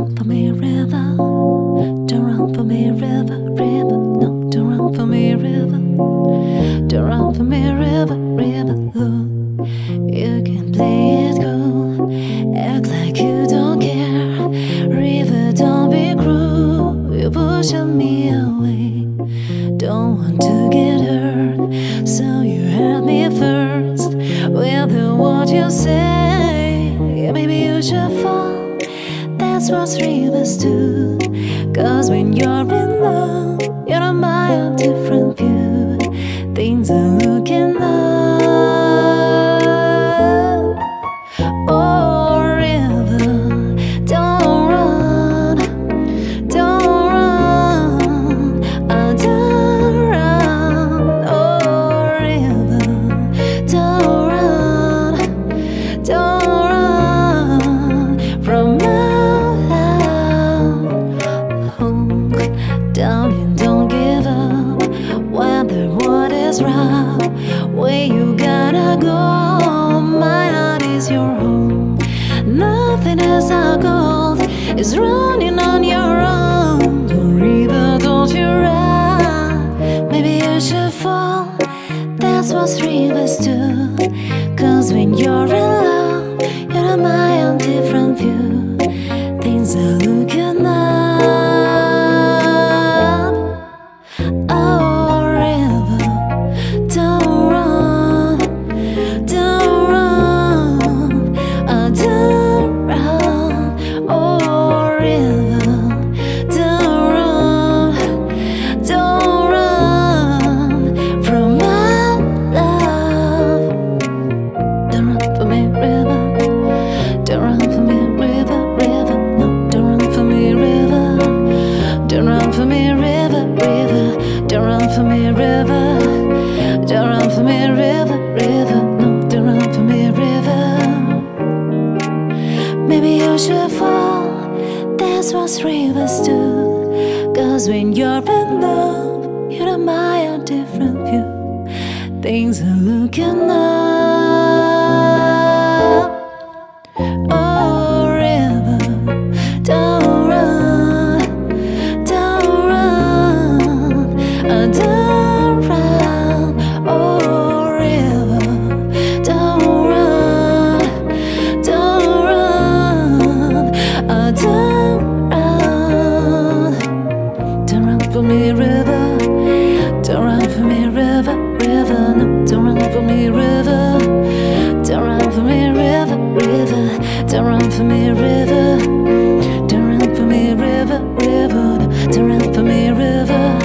run for me, river. Don't run for me, river, river. No, don't run for me, river. Don't run for me, river, river. Ooh, you can play it cool, act like you don't care. River, don't be cruel. You're pushing me away. Don't want to get hurt, so you hurt me first. With the what you say, maybe you should fall. That's what rivers do. Cause when you're in love, you're when the world is rough. Where you gotta go, my heart is your home. Nothing is our gold, is running on your own. Don't river, don't you run. Maybe you should fall. That's what rivers do. Cause when you're in love, you're a mile different river, river. No, don't run for me, river. Don't run for me, river, river. Don't run for me, river. Don't run for me, river, river. No, don't run for me, river. Maybe you should fall. That's what rivers do. Cause when you're in love, you're a different view. Things are looking up. for me, river. Don't run for me, river, river. Don't run for me, river. Don't run for me, river, river. Don't run for me, river.